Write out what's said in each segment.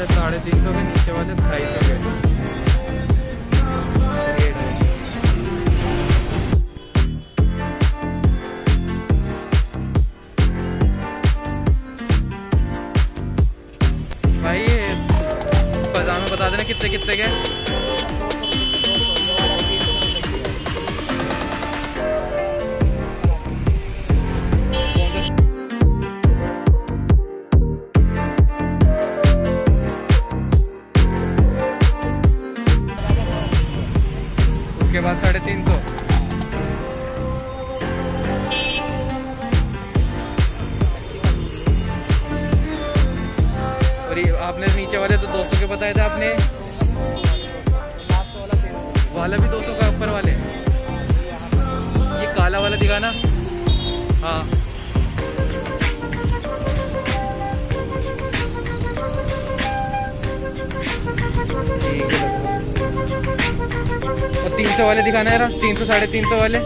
तीन सौ के नीचे वाले ढाई सौ के। भाई, ये बाज़ार में बता देना कितने कितने के उसके बाद साढ़े तीन सौ और ये आपने नीचे वाले तो दो सौ के बताए थे आपने? वाला भी दो सौ का ऊपर वाले? ये काला वाला दिखाना? हाँ। तीन सौ वाले दिखाना है तीन सौ, साढ़े तीन सौ वाले।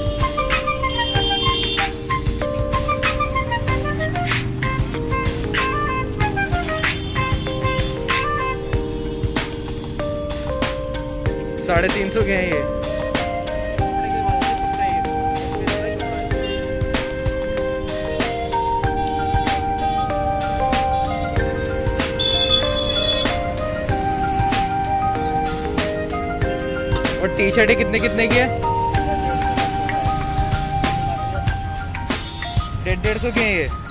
साढ़े तीन सौ के हैं ये। टी शर्ट कितने कितने की है? डेढ़ डेढ़ सौ की है ये।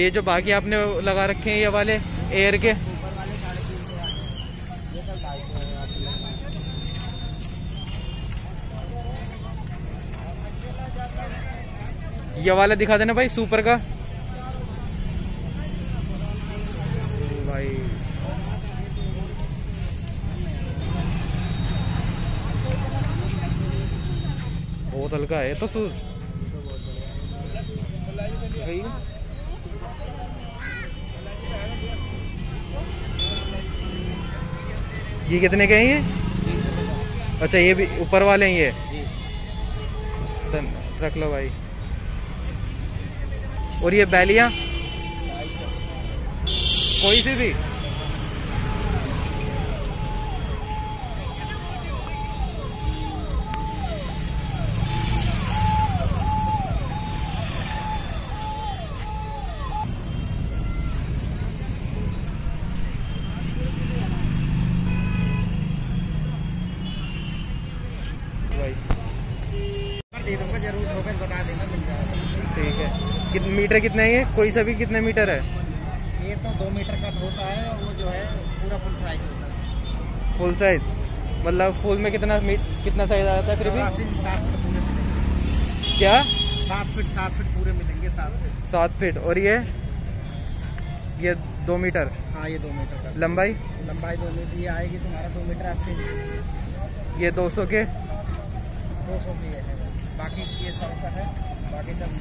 ये जो बाकी आपने लगा रखे हैं, ये वाले एयर के? ये वाला दिखा देना भाई सुपर का। भाई बहुत हल्का है तो शूज़ ये कितने के हैं ये? अच्छा ये भी ऊपर वाले हैं ये? रख लो भाई। और ये बैलिया? कोई सी भी? ठोकर बता देना मिल जाएगा। ठीक है। कितने मीटर कितने हैं कोई सा भी कितने मीटर है? ये तो दो मीटर का होता है और वो जो है पूरा फुल साइज़ होता है। फुल साइज़ मतलब फुल में कितना मीट कितना साइज़ आता है फिर भी? सात फीट पूरे मिलेंगे। क्या? सात फीट सात फीट पूरे मिलेंगे सात फीट। सात फीट। और ये? ये दो मीटर? हाँ ये दो मीटर का। लंबाई? लंबाई दो मीटर ये आएगी तुम्हारा दो मीटर अस्सी। ये दो सौ के? दो सौ की है। बाकी ये सौ का है बाकी सब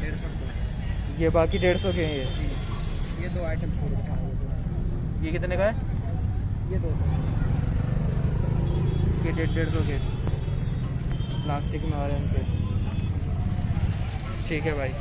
डेढ़ सौ ये बाकी डेढ़ सौ के हैं ये? ये दो आइटम छोड़ हाँ। ये ये कितने का है? ये दो सौ। ये डेढ़ डेढ़ सौ के। प्लास्टिक में आ रहे हैं ठीक है भाई।